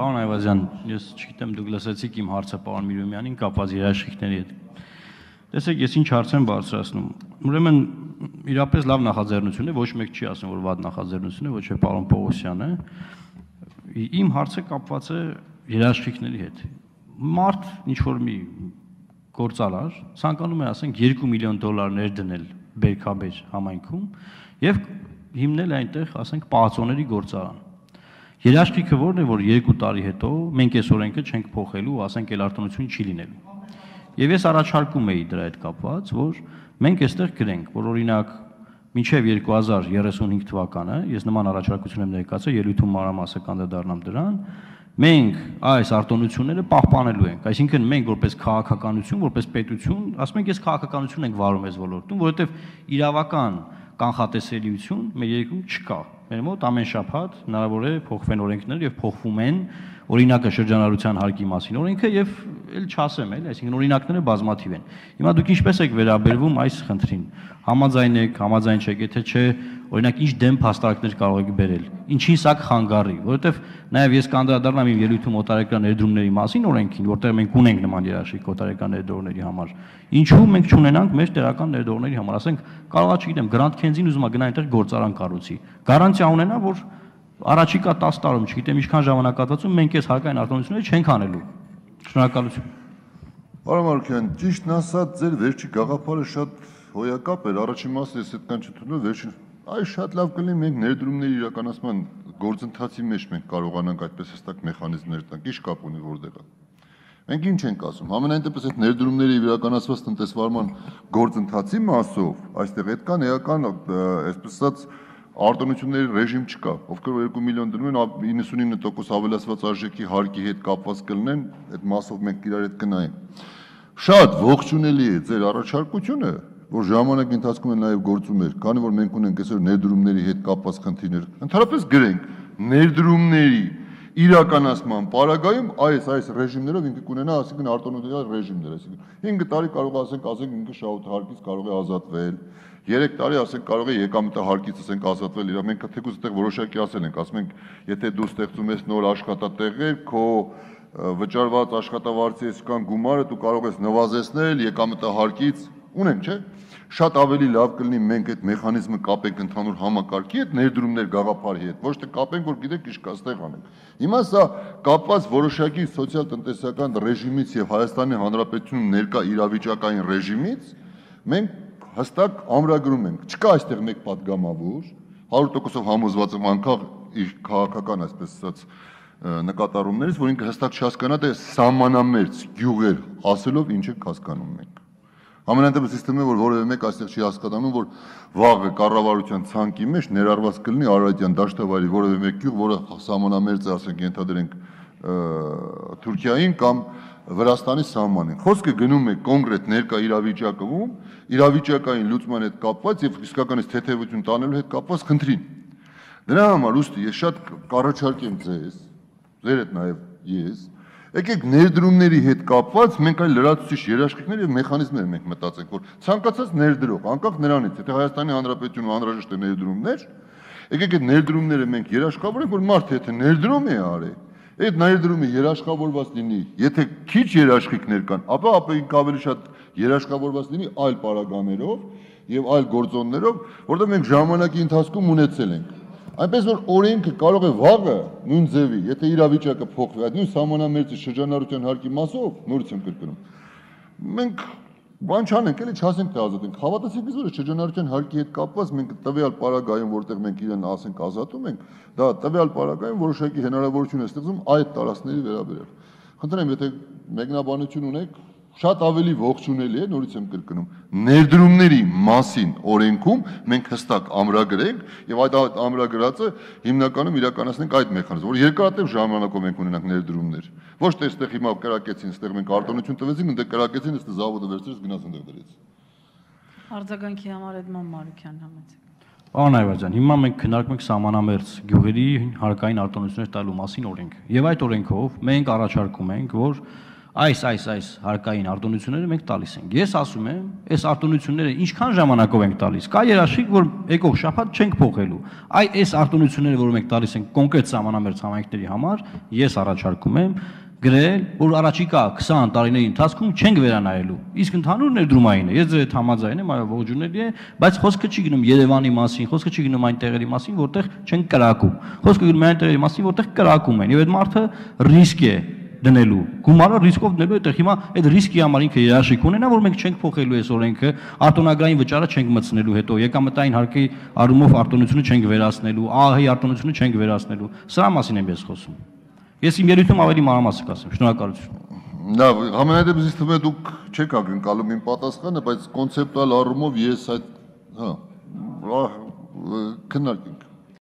Պարոն Այվազյան, ես չգիտեմ դուք լսեցիք իմ հարցը պարոն Միրումյանին կապված երաշխիքների հետ։ Տեսեք, ես ինչ հարց եմ բարձրացնում։ Ուրեմն իրապես լավ նախաձեռնություն է, ոչ մեկ չի ասում, որ վատ նախաձեռնություն է, ոչ է պարոն Պողոսյանը։ Իմ հարցը կապված է երաշխիքների հետ։ Մարդ ինչ որ մի գործարար ցանկանում է, ասենք 2 միլիոն դոլար ներդնել Բերքաբեր համայնքում եւ հիմնել այնտեղ, ասենք, պահածոների գործարան Երաշխիքը որն է, որ 2 տարի հետո մենք այս օրենքը չենք փոխելու, ասենք էլ արտոնություն չի լինելու։ Եվ ես առաջարկում էի դրա հետ կապված, որ մենք այստեղ գրենք, որ օրինակ մինչև 2035 թվականը, ես նման առաջարկություն եմ ներկայացրել, ելույթում մանրամասը կանդրադառնամ դրան, մենք այս արտոնությունները պահպանելու ենք։ Այսինքն մենք որպես քաղաքականություն, որպես պետություն, ասում ենք, ես քաղաքականություն ենք վարում այս ոլորտում, որովհետև իրավական կանխատեսելիություն մեր երկրում չկա մեր մոտ ամեն շաբաթ հնարավոր է փոխվեն օրենքներ եւ փոխվում են օրինակը շրջանառության հարկի մասին օրենքը եւ ել չասեմ էլ, այսինքն օրինակները բազմաթիվ են։ Հիմա դուք ինչպես եք վերաբերվում այս խնդրին համաձայն եք, համաձայն չեք, եթե չէ, օրինակ ինչ դեմ փաստարկներ կարող եք բերել։ Ինչին սա կխանգարի, որովհետև նաև ես կանդրադառնամ իմ ելույթում օտարերկրյա ներդրումների մասին օրենքին, որտեղ մենք ունենք նման երաշխիք օտարերկրյա ներդրողների համար։ Ինչու մենք չունենանք մեր տեղական ներդրողների համար, ասենք, կարողա, չգիտեմ, Grand Kenzi-ն ուզում է գնա այնտեղ գործարան կառուցի։ Գարանտիա ունենա, որ առաջիկա 10 տարում, չգիտեմ, ինչքան ժամանակահատվածում մենք այս հարկային արտոնությունները չենք անելու։ Շնորհակալություն։ Պարոն Մարուկյան, ճիշտն ասած, ձեր վերջի գաղափարը շատ հոյակապ էր, առաջին մասը ես այդքան չթվում, վերջին այս շատ լավ կլինի մենք ներդրումների իրականացման գործընթացի մեջ մենք կարողանանք այդպես հստակ մեխանիզմներ տանք, ի՞նչ կապ ունի որտեղը։ Մենք ինչ ենք ասում, ամենայն դեպս այդ ներդրումների իրականացված տնտեսվարման գործընթացի մասով այստեղ այդքան էական, այսպես ասած, արտոնությունների ռեժիմ չկա, ովքեր 2 միլիոն դնում են 99% ավելացված արժեքի հարկի հետ կապված կլինեն, այդ մասով մենք իրար հետ կնայենք։ Շատ ողջունելի է ձեր առաջարկությունը, որ ժամանակի ընթացքում էլ նաև գործում էր, քանի որ մենք ունենք այսօր ներդրումների հետ կապված խնդիրներ, ընդհանրապես գրենք ներդրումների իրականացման պարագայում այս այս ռեժիմներով ինքը կունենա, ասիկն արտոնոթիալ ռեժիմներ, ասիկն 5 տարի կարող ասենք, ասենք ինքը շահութ հարկից կարող է ազատվել, 3 տարի ասենք կարող է եկամտը հարկից ասենք ազատվել իր մենք թեկուզ այդտեղ որոշակի ասել ենք, ասում ենք, եթե դու ստեղծում ես նոր աշխատատեղեր, քո վճարված աշխատավարձի այսքան գումարը դու կարող ես նվազեցնել եկամտը հարկից Ունենք, չէ՞։ Շատ ավելի լավ կլինի մենք այդ մեխանիզմը կապենք ընդհանուր համակարգի հետ, ներդրումներ գաղափարի հետ, ոչ թե կապենք, որ գիտեք ինչ կստեղ անենք։ Հիմա սա կապված որոշակի սոցիալ-տնտեսական ռեժիմից եւ Հայաստանի Հանրապետությունում ներկա իրավիճակային ռեժիմից մենք հստակ ամրագրում ենք։ Չկա այստեղ մեկ падգամավոր, 100%-ով համոզված եմ անկախ իր քաղաքական այսպես ասած նկատառումներից, որ ինքը հստակ չհասկանա, թե սահմանամերձ գյուղեր ասելով ինչը հասկանում ենք։ Ինձ թվում է, որ որևէ մեկ այստեղ չի հասկանում, որ վաղը կառավարության ցանկի մեջ ներառված կլինի Արարատյան դաշտավայրի որևէ մեկ գյուղ, որը սահմանամերձ է, ասենք, ենթադրենք Թուրքիային կամ Վրաստանի սահմանին։ Խոսքը գնում է կոնկրետ ներկա իրավիճակում, իրավիճակային լուծման հետ կապված եւ իսկականից թեթևություն տանելու հետ կապված խնդրին։ Դրա համար ուստի ես շատ կառաջարկեմ ձեզ, ձեր հետ նաեւ ես, Եկեք ներդրումների հետ կապված մենք այլ լրացուցիչ երաշխիքներ եւ մեխանիզմներ մենք մտածենք, որ ցանկացած ներդրող, անկախ նրանից, եթե Հայաստանի Հանրապետությունում անհրաժեշտ է ներդրումներ, եկեք այդ ներդրումները մենք երաշխավորենք, որ մարդը եթե ներդրում է արել, այդ ներդրումը երաշխավորված լինի, եթե քիչ երաշխիքներ կան, ապա ինք ավելի շատ երաշխավորված լինի այլ պարագաներով եւ այլ գործոններով, որտեղ մենք ժամանակի ընթացքում ունեցել ենք Այնպես որ օրենքը կարող է վաղը նույն ձևի, եթե իրավիճակը փոխվի, այդ նույն սահմանամերձի շրջանառության հարկի մասով նորից եմ կրկնում։ Մենք բան չանենք, էլի չասենք թե ազատենք։ Հավատացեք ինձ որ շրջանառության հարկի հետ կապված մենք տվյալ պարագայում, որտեղ մենք իրեն ասենք ազատում ենք, դա տվյալ պարագայում որոշակի հնարավորություն է ստեղծում այդ տարածքների վերաբերյալ։ Խնդրեմ, եթե մեկնաբանություն ունեք, շատ ավելի ողջունելի է, նորից եմ կրկնում, ներդրումների մասին օրենքում մենք հստակ ամրագրենք եւ այդ ամրագրածը հիմնականում իրականացնենք այդ մեխանիզմը, որ երկարատև ժամանակով մենք ունենանք ներդրումներ։ Ոչ թե այստեղ հիմա կրակեցին, այստեղ մենք արտոնություն տվեցինք, ընդ կրակեցին, այստեղ զավոդը վերցրեց գնաց ընդ դրեց։ Արձագանքի համար Էդման Մարուկյան համեցեք։ Պարոն Այվազյան, հիմա մենք քննարկում ենք սահմանամերձ գյուղերի հարկային արտոնություններ տալու մասին օրենք։ Եվ այդ օրենքով մենք առաջարկում ենք, որ այս այս այս հարկային արտոնությունները մենք տալիս ենք։ Ես ասում եմ, այս արտոնությունները ինչքան ժամանակով ենք տալիս։ Կա երաշխիք, որ եկող շաբաթ չենք փոխելու։ Այ այս արտոնությունները, որ մենք տալիս ենք կոնկրետ համանամերձ համայնքների համար, ես առաջարկում եմ գրել, որ առաջիկա 20 տարիների ընթացքում չենք վերանայելու։ Իսկ ընդհանուր ներդրումային է։ Ես ձեր հետ համաձայն եմ, այո, ողջունելի է, բայց խոսքը չի գնում Երևանի մասին, խոսքը չի գնում այն տեղերի մասին, որտեղ չեն կրակում։ Խոսքը գնում է այն տեղերի մասին, որտեղ կրակում են։ Եվ այդ մարդը ռիսկ է դնելու։ Գումարը ռիսկով դնելու այդտեղ հիմա այդ ռիսկի համար ինքը երաշխիք ունենա, որ մենք չենք փոխելու այս օրենքը, արտոնագրային վճարը չենք մտցնելու, հետո եկամտային հարկի առումով արտոնությունը չենք վերացնելու, ԱՀ-ի արտոնությունը չենք վերացնելու։ Սրա մասին եմ ես խոսում։ Ես իմ ելույթում ավելի մանրամասն կասեմ։ Շնորհակալություն։ Լավ, համենայնդեպ ինձ թվում է դուք չեք ակնկալում իմ պատասխանը, բայց կոնցեպտուալ առումով ես այդ հա քննարկենք